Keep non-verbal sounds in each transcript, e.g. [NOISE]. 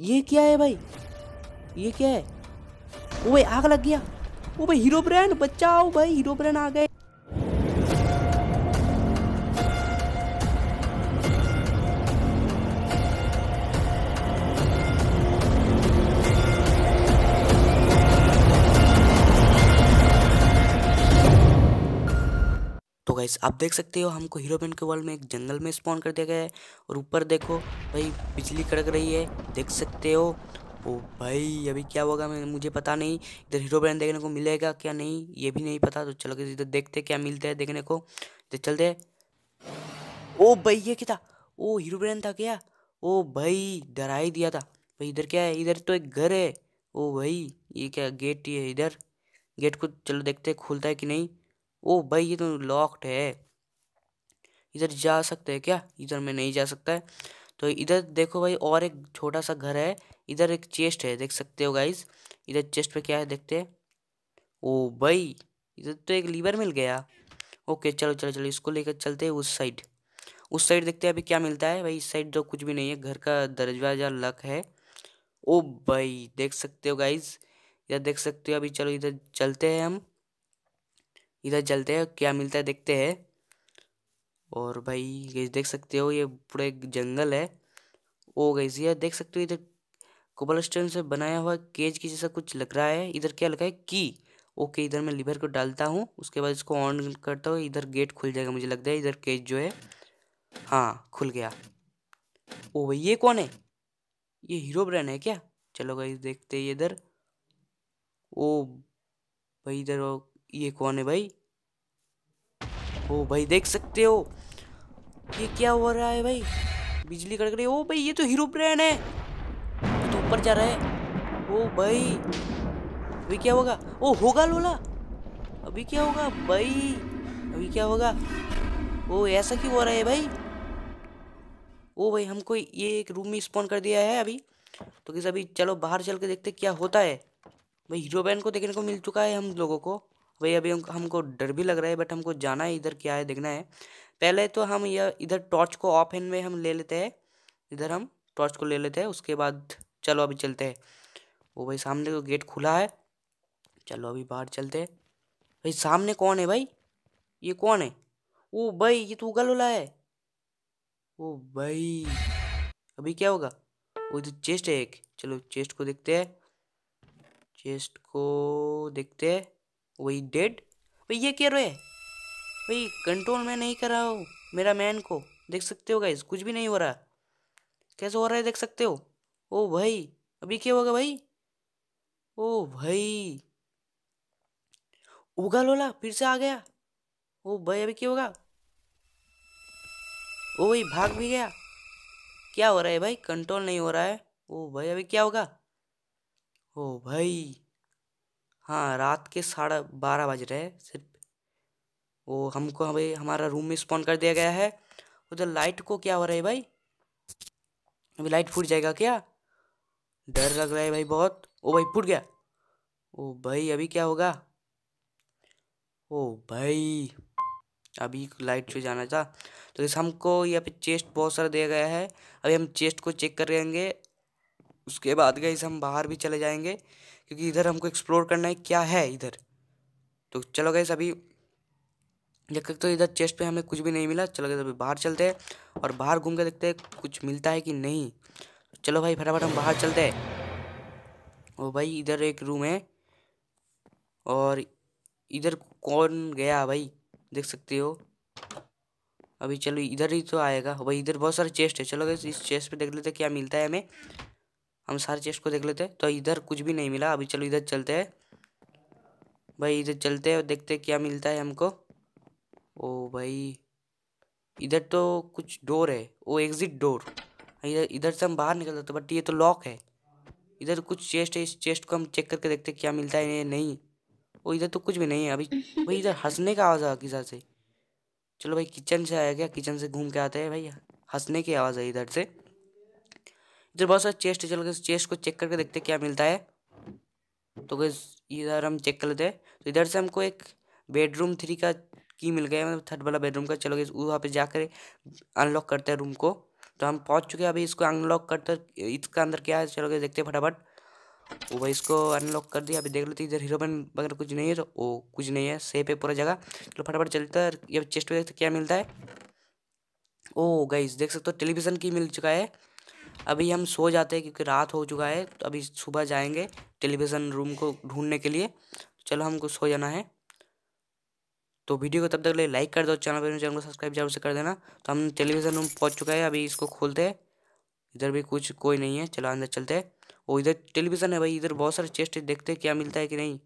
ये क्या है भाई? ये क्या है? ओ भाई आग लग गया। ओ भाई, हीरो ब्रांड, बचाओ भाई, हीरो ब्रांड आ गए। गाइस आप देख सकते हो, हमको हीरो ब्रांड के वर्ल्ड में एक जंगल में स्पॉन कर दिया गया है। और ऊपर देखो, भाई, बिजली कड़क रही है। देख सकते हो। ओ भाई, अभी क्या होगा मैं, मुझे पता नहीं। इधर हीरो ब्रांड देखने को मिलेगा क्या नहीं, ये भी नहीं पता। तो चलो इधर देखते क्या मिलता है देखने को। तो चलते ओ भाई, ये क्या था? ओ हीरो ब्रांड था क्या? ओ भाई डरा ही दिया था। भाई, इधर क्या है? इधर तो एक घर है। ओ भाई, ये क्या गेट ये है इधर? गेट को चलो देखते खुलता है कि नहीं। ओ भाई, ये तो लॉक्ड है। इधर जा सकते हैं क्या? इधर में नहीं जा सकता है। तो इधर देखो भाई, और एक छोटा सा घर है। इधर एक चेस्ट है, देख सकते हो गाइज़ इधर चेस्ट पे क्या है, देखते हैं। ओ भाई, इधर तो एक लीवर मिल गया। ओके चलो चलो चलो, इसको लेकर चलते हैं उस साइड उस साइड देखते हैं अभी क्या मिलता है। भाई, इस साइड तो कुछ भी नहीं है। घर का दरवाज़ा लक है। ओ भाई, देख सकते हो गाइज़ इधर देख सकते हो, अभी चलो, इधर चलते हैं हम। इधर चलते हैं, क्या मिलता है देखते हैं। और भाई ये देख सकते हो, ये पूरा एक जंगल है। ओ गई ये देख सकते हो, इधर कोबल स्टोन से बनाया हुआ केज की जैसा कुछ लग रहा है। इधर क्या लगा है की ओके इधर मैं लिवर को डालता हूँ, उसके बाद इसको ऑन करता हूँ, इधर गेट खुल जाएगा मुझे लगता है, इधर केज जो है। हाँ खुल गया। ओ, भाई, ये कौन है? ये हीरो ब्रांड है क्या? चलो भाई देखते इधर। ओ, भाई, इधर ये कौन है भाई? ओ भाई, देख सकते हो। ये क्या हो रहा है भाई? बिजली कड़क रही है। ओ भाई, ये तो हीरो ब्रांड है। तो ऊपर जा रहा है। ओ भाई, अभी क्या होगा? ओ, होगा लोला। अभी क्या होगा? भाई, अभी क्या होगा? ओ, ऐसा क्यों हो रहा है भाई? ओ भाई, हमको ये एक रूम में स्पॉन कर दिया है अभी। तो किस अभी चलो बाहर चल के देखते क्या होता है। भाई, हीरो बैंड को देखने को मिल चुका है हम लोगों को। भाई अभी हमको डर भी लग रहा है बट हमको जाना है इधर क्या है, देखना है। पहले तो हम यह इधर टॉर्च को ऑफ़ हैंड में हम ले लेते हैं, इधर हम टॉर्च को ले लेते हैं, उसके बाद चलो अभी चलते हैं। वो भाई सामने तो गेट खुला है, चलो अभी बाहर चलते हैं। भाई सामने कौन है भाई? ये कौन है? ओ भाई, ये तो उगल वाला है। ओ भाई, अभी क्या होगा? वो तो चेस्ट है एक। चलो चेस्ट को देखते हैं। चेस्ट को देखते हैं। वही डेड भाई, ये क्या रहे भाई कंट्रोल में नहीं कर रहा हूँ, मेरा मैन को। देख सकते हो गाइस कुछ भी नहीं हो रहा। कैसे हो रहा है देख सकते हो? ओ भाई, अभी क्या होगा भाई? ओ भाई। उगा लोला, फिर से आ गया। ओ भाई, अभी क्या होगा? ओ भाई, भाग भी गया। क्या हो रहा है भाई? कंट्रोल नहीं हो रहा है। ओ भाई, अभी क्या होगा? ओ भाई। हाँ रात के साढ़े बारह बज रहे सिर्फ़। वो हमको हमें, हमारा रूम में स्पॉन कर दिया गया है। उधर लाइट को क्या हो रहा है भाई? अभी लाइट फूट जाएगा क्या? डर लग रहा है भाई बहुत। ओ भाई फूट गया। ओ भाई, अभी क्या होगा? ओ भाई, अभी लाइट से जाना था। तो इस हमको यहाँ पे चेस्ट बहुत सारा दिया गया है। अभी हम चेस्ट को चेक करेंगे। उसके बाद गए हम बाहर भी चले जाएँगे। क्योंकि इधर हमको एक्सप्लोर करना है क्या है इधर। तो चलो गए अभी जब तक तो इधर चेस्ट पे हमें कुछ भी नहीं मिला, चलो गए अभी बाहर चलते हैं और बाहर घूम के देखते हैं कुछ मिलता है कि नहीं। चलो भाई, फटाफट हम बाहर चलते हैं। ओ भाई, इधर एक रूम है और इधर कौन गया भाई, देख सकते हो। अभी चलो, इधर ही तो आएगा। भाई, इधर बहुत सारे चेस्ट है। चलो इस चेस्ट पे देख लेते क्या मिलता है हमें। हम सारे चेस्ट को देख लेते हैं। तो इधर कुछ भी नहीं मिला। अभी चलो इधर चलते हैं। भाई इधर चलते हैं और देखते हैं क्या मिलता है हमको। ओ भाई इधर तो कुछ डोर है। वो एग्जिट डोर इधर इधर से हम बाहर निकल सकते बट ये तो लॉक है। इधर कुछ चेस्ट है। इस चेस्ट को हम चेक करके देखते क्या मिलता है नहीं। वो इधर तो कुछ भी नहीं है। अभी [LAUGHS] भाई इधर हंसने का आवाज़ आ किधर से। चलो भाई किचन से आया क्या? किचन से घूम के आते हैं भाई। हंसने की आवाज़ है इधर से। इधर बहुत सारा चेस्ट चलो चेस्ट को चेक करके देखते क्या मिलता है। तो गैस इधर हम चेक कर लेते हैं। तो इधर से हमको एक बेडरूम थ्री का की मिल गया मतलब थर्ड वाला बेडरूम का। चलो गैस वहाँ पे जाकर अनलॉक करते हैं रूम को। तो हम पहुँच चुके हैं, अभी इसको अनलॉक करते इसका अंदर क्या है, चलो देखते हैं फटाफट। वो भाई इसको अनलॉक कर दिया, अभी देख लेते इधर हीरो बन वगैरह कुछ नहीं है तो ओ कुछ नहीं है। सेफ़ है पूरा जगह। चलो फटाफट चलता ये चेस्ट पे देखते क्या मिलता है। ओ गाइस देख सकते हो टेलीविज़न की मिल चुका है। अभी हम सो जाते हैं क्योंकि रात हो चुका है तो अभी सुबह जाएँगे टेलीविज़न रूम को ढूँढने के लिए। चलो हमको सो जाना है। तो वीडियो को तब तक ले लाइक कर दो, चैनल पर चैनल को सब्सक्राइब ज़रूर से कर देना। तो हम टेलीविज़न रूम पहुँच चुका है, अभी इसको खोलते हैं। इधर भी कुछ कोई नहीं है, चलो अंदर चलते वो इधर टेलीविज़न है भाई, इधर बहुत सारे चेस्ट देखते हैं क्या मिलता है कि नहीं।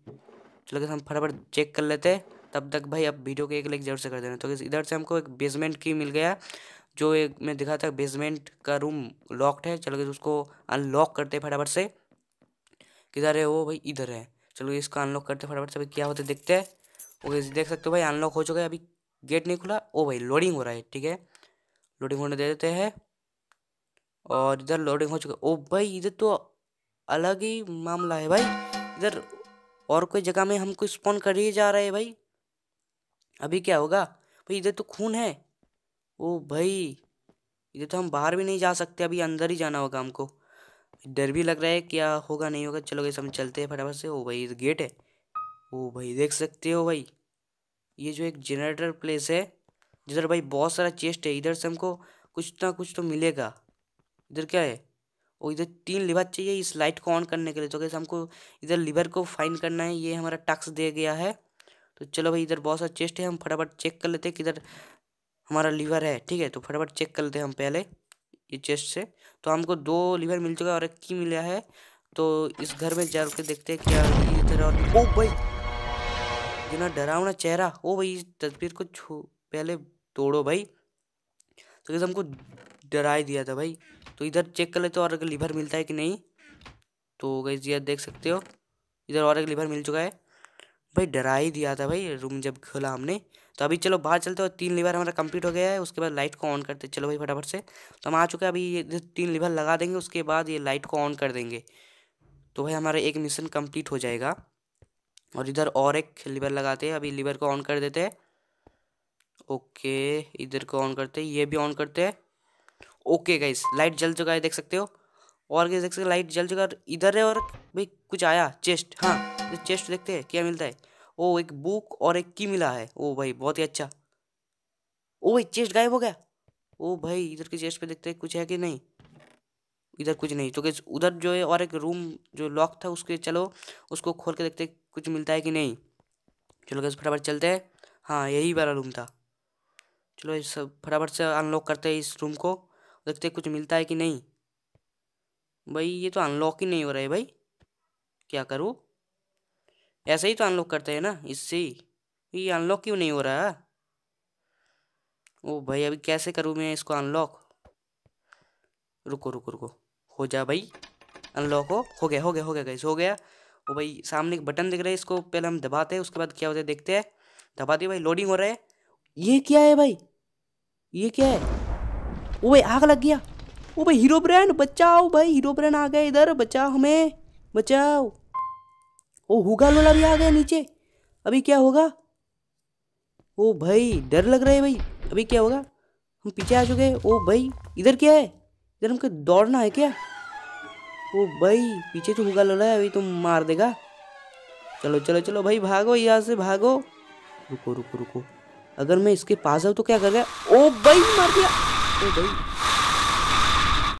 चलो हम फटाफट चेक कर लेते हैं। तब तक भाई अब वीडियो को एक लाइक ज़रूर से कर देना। तो इधर से हमको एक बेसमेंट की मिल गया। जो एक मैं दिखा था बेसमेंट का रूम लॉक्ड है, चलो उसको अनलॉक करते फटाफट से। किधर है वो भाई? इधर है। चलो इसको अनलॉक करते फटाफट से भाई क्या होता है देखते हैं। ओके देख सकते हो भाई अनलॉक हो चुका है, अभी गेट नहीं खुला। ओ भाई लोडिंग हो रहा है, ठीक है। लोडिंग होने दे देते हैं। और इधर लोडिंग हो चुका है। ओ भाई, इधर तो अलग ही मामला है भाई। इधर और कोई जगह में हमको स्पॉन कर ही जा रहे हैं भाई। अभी क्या होगा? भाई, इधर तो खून है। ओ भाई इधर तो हम बाहर भी नहीं जा सकते, अभी अंदर ही जाना होगा हमको। डर भी लग रहा है क्या होगा, नहीं होगा। चलो गई हम चलते हैं फटाफट से। ओ भाई गेट है। ओ भाई, देख सकते हो भाई, ये जो एक जनरेटर प्लेस है, जिधर भाई बहुत सारा चेस्ट है, इधर से हमको कुछ ना कुछ तो मिलेगा। इधर क्या है? और इधर तीन लिवर चाहिए इस लाइट को ऑन करने के लिए। तो कैसे हमको इधर लिवर को फाइन करना है। ये हमारा टक्स दे गया है। तो चलो भाई, इधर बहुत सारा चेस्ट है, हम फटाफट चेक कर लेते हैं कि इधर हमारा लीवर है, ठीक है? तो फटाफट चेक कर लेते हैं हम पहले, ये चेस्ट से। तो हमको दो लीवर मिल चुका है और एक की मिला है। तो इस घर में जा के देखते हैं क्या इधर और ओ भाई! बिना डरावना चेहरा। ओ भाई, इस तस्वीर को छू, पहले तोड़ो भाई। तो कैसे हमको डरा ही दिया था भाई। तो इधर चेक कर लेते हो और अगर लीवर मिलता है कि नहीं तो गई जी देख सकते हो। इधर और एक लीवर मिल चुका है। भाई डरा ही दिया था भाई, रूम जब खोला हमने। तो अभी चलो बाहर चलते हो तीन लीवर हमारा कंप्लीट हो गया है, उसके बाद लाइट को ऑन करते चलो भाई फटाफट से। तो हम आ चुके हैं, अभी ये तीन लीवर लगा देंगे, उसके बाद ये लाइट को ऑन कर देंगे। तो भाई हमारा एक मिशन कंप्लीट हो जाएगा। और इधर और एक लीवर लगाते हैं, अभी लीवर को ऑन कर देते हैं। ओके, इधर को ऑन करते हैं, ये भी ऑन करते हैं। ओके गाइस, लाइट जल चुका है, देख सकते हो। और देख सकते लाइट जल चुका इधर है और भाई कुछ आया, चेस्ट। हाँ चेस्ट देखते हैं, क्या मिलता है। ओ एक बुक और एक की मिला है। ओ भाई, बहुत ही अच्छा। ओ भाई चेस्ट गायब हो गया? ओ भाई, इधर के चेस्ट पे देखते हैं, कुछ है कि नहीं? इधर कुछ नहीं। तो उधर जो है और एक रूम जो लॉक था, उसके चलो, उसको खोल के देखते कुछ मिलता है कि नहीं। चलो कैसे फटाफट चलते हैं। हाँ यही वाला रूम था। चलो इस फटाफट से अनलॉक करते हैं इस रूम को। देखते कुछ मिलता है कि नहीं। भाई, ये तो अनलॉक ही नहीं हो रहा है भाई। क्या करूँ? ऐसे ही तो अनलॉक करते हैं ना, इससे ही। ये अनलॉक क्यों नहीं हो रहा? है ओ भाई, अभी कैसे करूँ मैं इसको अनलॉक रुको रुको रुको। हो जा भाई। अनलॉक हो हो गया हो गया हो गया गैस हो गया। वो भाई, सामने एक बटन दिख रहा है, इसको पहले हम दबाते हैं, उसके बाद क्या होता है देखते हैं। दबा दिए भाई लोडिंग हो रहा है। ये क्या है भाई? ये क्या है? ओ भाई, आग लग गया। ओ भाई हीरो ब्रांड बचाओ भाई हीरो ब्रांड आ गए इधर, बचाओ हमें, बचाओ। ओ हुगा लोला भी आ गया नीचे। अभी क्या होगा? ओ भाई, डर लग रहा है भाई। अभी क्या होगा? हम पीछे आ चुके हैं। ओ भाई, इधर क्या है? इधर हमको दौड़ना है क्या? ओ भाई, पीछे तो हुगा लोला है, अभी तुम मार देगा। चलो चलो चलो, भाई, भागो, यहाँ से भागो। रुको रुको रुको। अगर मैं इसके पास आऊँ तो क्या कर गया? ओ भाई, मार दिया। ओ भाई।